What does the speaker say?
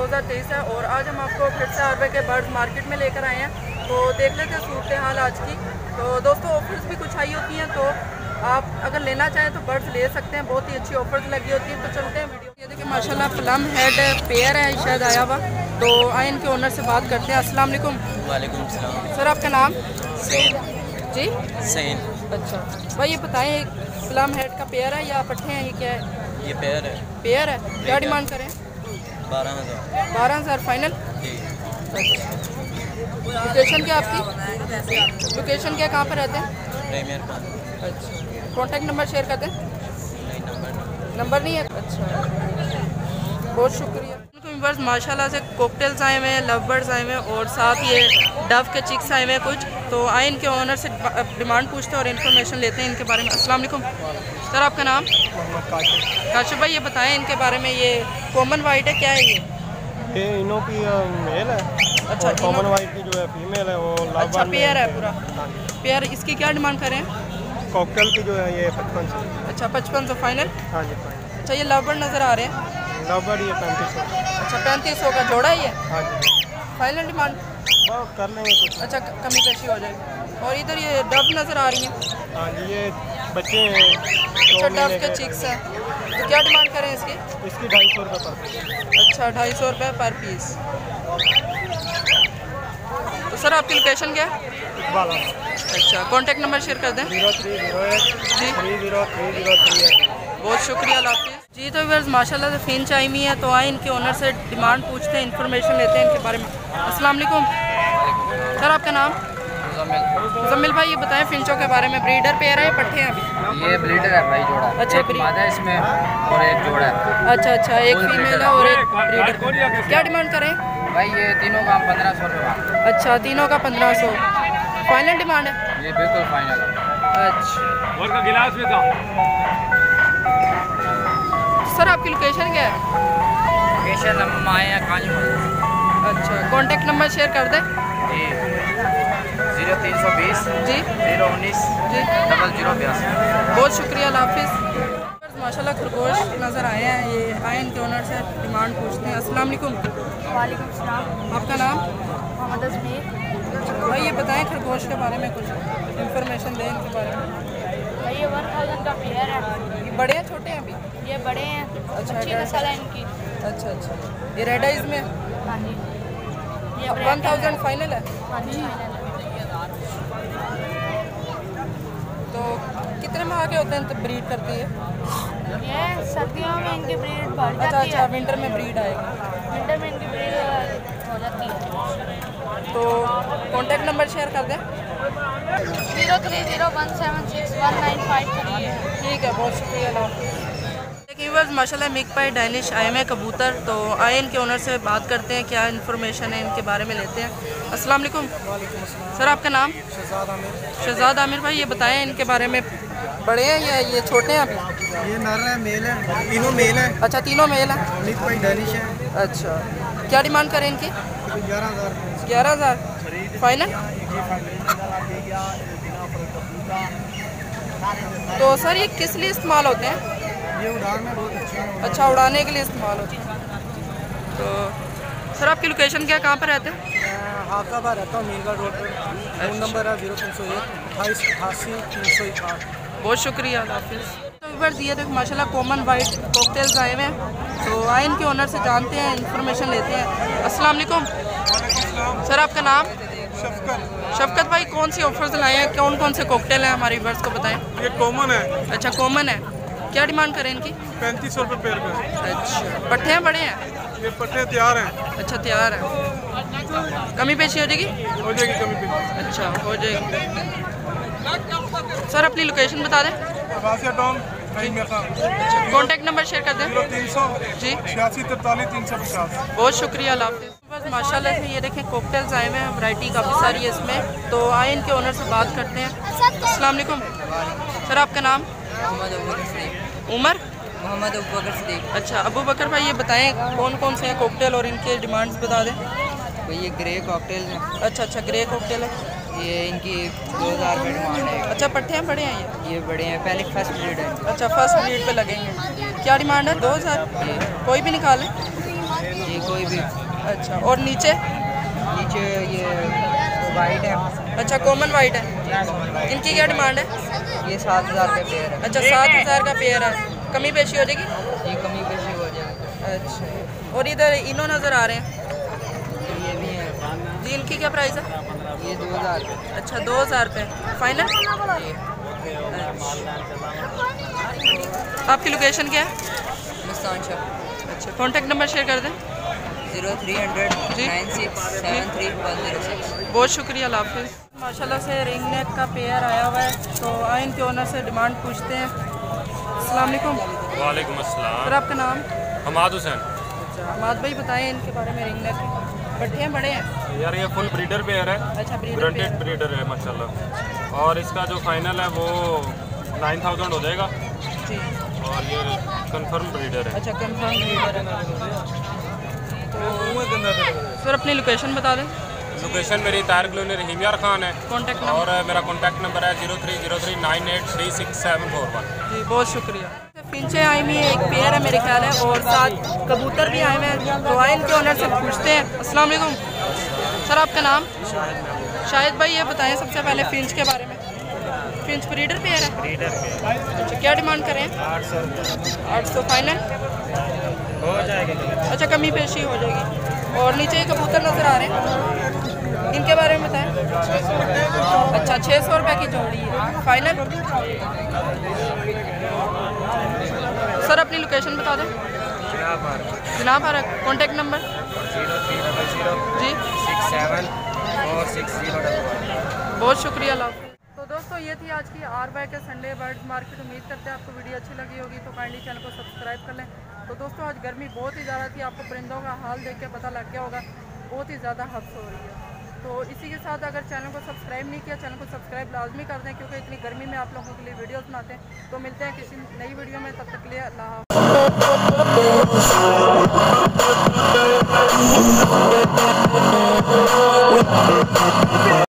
2023 है और आज हम आपको फिर से आरवे के बर्ड्स मार्केट में लेकर आए हैं। तो देख लेते हैं सूरत हाल आज की। तो दोस्तों ऑफर्स भी कुछ आई होती हैं तो आप अगर लेना चाहें तो बर्ड्स ले सकते हैं। बहुत ही अच्छी ऑफर्स लगी होती हैं। तो चलते हैं वीडियो। ये देखिए माशाल्लाह प्लम हेड पेयर है शायद आया हुआ। तो आए इनके ओनर से बात करते हैं। अस्सलाम वालेकुम। वालेकुम सर आपका नाम? सैन। जी? सैन। अच्छा। भाई ये बताएँ प्लम हेड का पेयर है या पट्टे हैं? ये क्या है? ये पेयर है। पेयर है? क्या डिमांड करें? बारह हज़ार बारह हज़ार फाइनल लोकेशन क्या आपकी? लोकेशन क्या कहाँ पर रहते हैं? प्रीमियर अच्छा। कॉन्टैक्ट नंबर शेयर करते दें नहीं नंबर नंबर नहीं है? अच्छा। बहुत शुक्रिया। माशाल्लाह से कॉकटेल्स आए हुए हैं लव बर्ड्स आए हुए हैं और साथ ये डव के चिक्स आए हुए हैं कुछ। तो आए इनके ओनर से डिमांड पूछते हैं और इन्फॉर्मेशन लेते हैं इनके बारे में। अस्सलाम वालेकुम सर आपका नाम? काशिफ। भाई ये बताएँ इनके बारे में ये कॉमन वाइट है क्या है ये? ये इनो की मेल है। अच्छा, कॉमन वाइट की जो है फीमेल है वो अच्छा पेयर है पूरा। पेयर इसकी क्या डिमांड करें? कॉकटेल की जो है ये पचपन सौ। अच्छा पचपन सौ फाइनल हाँ जी फाइन अच्छा ये लव बर्ड नज़र आ रहे हैं। लवर ये पैंतीस सौ। अच्छा पैंतीस सौ का जोड़ा ही है हाँ जी। Final demand. कर लेंगे कुछ अच्छा कमी पेशी हो जाएगी और इधर ये डब नज़र आ रही हैं। हाँ जी ये बच्चे हैं अच्छा डब के चिक्स हैं। तो क्या डिमांड करें इसकी? इसकी ढाई सौ रुपये पर। अच्छा ढाई सौ रुपये पर पीस तो सर आपकी लोकेशन क्या है? अच्छा कॉन्टैक्ट नंबर शेयर कर दें। ज़ीरो थ्री ज़ीरो एट जी। Three zero three zero three eight बहुत शुक्रिया जी तो वर्स माशाल्लाह से फ़ीन चाय मी है तो आए इनके ओनर से डिमांड पूछते हैं इन्फॉर्मेशन लेते हैं इनके बारे में। अस्सलाम वालेकुम। सर आपका नाम? मुजम्मिल। भाई ये बताएँ फिंचों के बारे में ब्रीडर पेयर है पट्टे हैं अभी? ये ब्रीडर है भाई जोड़ा। अच्छा, एक मादा है इसमें और एक जोड़ा है। अच्छा अच्छा एक फीमेल है और एक ब्रीडर। क्या डिमांड करें? भाई ये तीनों का पंद्रह सौ रुपये अच्छा तीनों का पंद्रह सौ। फाइनल डिमांड है? ये बिल्कुल फाइनल है। अच्छा। सर आपकी लोकेशन क्या है? लोकेशन हम आए हैं कांजपुर अच्छा कॉन्टैक्ट नंबर शेयर कर दें। जी ज़ीरो तीन सौ बीस जी। ज़ीरो उन्नीस जी। डबल ज़ीरो बयासी। बहुत शुक्रिया हाफिज़। माशाल्लाह खरगोश नज़र आए हैं ये आए इनके ओनर से डिमांड पूछते हैं। अस्सलाम वालेकुम। वालेकुम सलाम। आपका नाम? मोहम्मद अजमेर। भाई ये बताएँ खरगोश के बारे में कुछ इन्फॉर्मेशन दें इनके बारे में। भाई ये वन थाउज़ेंड का प्लेयर है। ये बड़े हैं छोटे हैं अभी? ये बड़े हैं। अच्छा, अच्छी। नस्ल है इनकी। अच्छा अच्छा। ये रेड आइज़ में? हाँ जी। वन थाउज़ेंड फाइनल है? तो कितने माह के होते हैं? तो ब्रीड करती है? ये सर्दियों में इनकी ब्रीड बढ़ अच्छा जाती अच्छा है। विंटर में ब्रीड आएगी। विंटर में इनकी ब्रीड हो जाती है। तो कॉन्टैक्ट नंबर शेयर कर दें। Zero three zero one seven six one nine five three ठीक है बहुत शुक्रिया बस माशाल्लाह मिक पाई डाइनिश आए हैं कबूतर तो आए इनके ओनर से बात करते हैं क्या इन्फॉर्मेशन है इनके बारे में लेते हैं। अस्सलाम वालेकुम। सर आपका नाम? शहजाद आमिर। शहजाद आमिर भाई ये बताएँ इनके बारे में। बड़े हैं या ये छोटे हैं अभी ये नर है मेल है तीनों मेल है। अच्छा तीनों मेल हैं। निक भाई डैनिश है। अच्छा। क्या डिमांड करें इनकी? ग्यारह हज़ार। ग्यारह हज़ार। फाइनल तो सर ये किस लिए इस्तेमाल होते हैं? ये उड़ान में बहुत अच्छे अच्छा उड़ाने के लिए इस्तेमाल होते हैं। तो सर आपकी लोकेशन क्या कहाँ पर रहते हैं? हाकाबा रहता हूँ मीरगढ़ रोड पर। फ़ोन नंबर है ज़ीरो तीन सौ एक अट्ठाईस अठासी तीन सौ इक्यावन बहुत शुक्रिया अल्लाह हाफिज़। तो दिए थे माशाल्लाह कॉमन वाइट कॉकटेल्स आए हुए हैं। तो आए इनके ऑनर से जानते हैं इन्फॉर्मेशन लेते हैं। अस्सलाम वालेकुम। सर आपका नाम? शफकत। भाई कौन सी ऑफर्स लाए हैं? कौन कौन से कॉकटेल हैं? हमारे व्यूवर्स को बताएँ। ये कॉमन है। अच्छा कॉमन है। क्या डिमांड करें इनकी? पैंतीस सौ रुपये पेड़ पे अच्छा। पट्टे हैं बड़े हैं? ये पट्टे तैयार हैं। अच्छा तैयार है। कमी पेशी हो जाएगी? हो जाएगी कमी पे अच्छा हो जाएगी। सर अपनी लोकेशन बता दें। कॉन्टैक्ट नंबर शेयर कर दें। तीन सौ जी। छियासी तरतालीस तीन सौ पचास। बहुत शुक्रिया बस माशाल्लाह से ये देखें कॉकटेल्स आए हुए हैं वैरायटी काफ़ी सारी है इसमें। तो आए इनके ओनर से बात करते हैं। अस्सलाम वालेकुम। सर आपका नाम? मोहम्मद अबूबकर सदीक उमर? मोहम्मद अबूबकर सदीक अच्छा अबू बकर भाई ये बताएँ कौन कौन से हैं कॉकटेल और इनके डिमांड्स बता दें? भाई ये ग्रे कॉकटेल है। अच्छा अच्छा ग्रे कॉकटेल है। ये इनकी दो हज़ार रुपये डिमांड है। अच्छा पट्टे हैं बड़े हैं ये? ये बड़े हैं पहले फ़र्स्ट ब्रीड है। अच्छा फ़र्स्ट ब्रीड पे लगेंगे क्या डिमांड है? दो हज़ार? कोई भी निकालें। ये कोई भी। अच्छा और नीचे? नीचे ये वाइट है। अच्छा कॉमन वाइट है। इनकी क्या डिमांड है? ये सात हज़ार का पेयर है। अच्छा सात हज़ार का पेयर है। कमी पेशी हो जाएगी? ये कमी पेशी हो जाएगी। अच्छा। और इधर इनो नज़र आ रहे हैं? ये भी है। जी इनकी क्या प्राइस है? ये दो हज़ार अच्छा दो हज़ार रुपये फाइनल? आपकी लोकेशन क्या है? मुस्तान शाह अच्छा कॉन्टैक्ट नंबर शेयर कर दें। ज़ीरो थ्री हंड्रेड जी। Nine six seven three one zero six. बहुत शुक्रिया हाफिज़। माशाल्लाह से रिंग नेक का पेयर आया हुआ है। तो आए इनके ओनर से डिमांड पूछते हैं। अस्सलाम वालेकुम। वालेकुम अस्सलाम। सर आपका नाम? हमाद हुसैन। अच्छा हमाद भाई बताएँ इनके बारे में रिंग नेक बट्टे हैं बड़े हैं? यार ये फुल ब्रीडर पेयर है। अच्छा ब्रीडर ब्रीडर है माशाल्लाह। और इसका जो फाइनल है वो नाइन थाउज़ेंड हो जाएगा। और ये कंफर्म ब्रीडर है। अच्छा कंफर्म ब्रीडर है। तो सर अपनी लोकेशन बता दें। लोकेशन मेरी तार कलोनी रहीम यार खान है। कॉन्टैक्ट और मेरा कॉन्टैक्ट नंबर है zero three zero three nine eight three six seven four one. जी बहुत शुक्रिया। पीछे आई हुई है एक पेयर है मेरे ख्याल है और साथ कबूतर भी आए हुए हैं। तो आए इनके ओनर से पूछते हैं। अस्सलाम वालेकुम सर आपका नाम? शाहिद भाई ये बताएँ सबसे पहले फिंच के बारे में। फिंच ब्रीडर पेयर है? ब्रीडर अच्छा क्या डिमांड करें आठ सौ। आठ सौ फाइनल हो जाएगा। अच्छा कमी पेशी हो जाएगी। और नीचे ये कबूतर नज़र आ रहे हैं। इनके बारे में बताएँ। अच्छा छः सौ रुपये की जोड़ी है। फाइनल सर अपनी लोकेशन बता दें। जनाब हर कॉन्टैक्ट नंबर जी। सिक्स सेवन सिक्स ज़ीरो बहुत शुक्रिया हाफ़िज़। तो दोस्तों, ये थी आज की आर बाई के संडे बर्ड्स मार्केट उम्मीद करते हैं आपको वीडियो अच्छी लगी होगी तो काइंडली चैनल को सब्सक्राइब कर लें। तो दोस्तों, आज गर्मी बहुत ही ज़्यादा थी। आपको परिंदों का हाल देख के पता लग गया होगा। बहुत ही ज़्यादा हफ्स हो रही है। तो इसी के साथ अगर चैनल को सब्सक्राइब नहीं किया, चैनल को सब्सक्राइब लाजमी कर दें, क्योंकि इतनी गर्मी में आप लोगों के लिए वीडियोस बनाते हैं तो मिलते हैं किसी नई वीडियो में, तब तक लिए अल्लाह।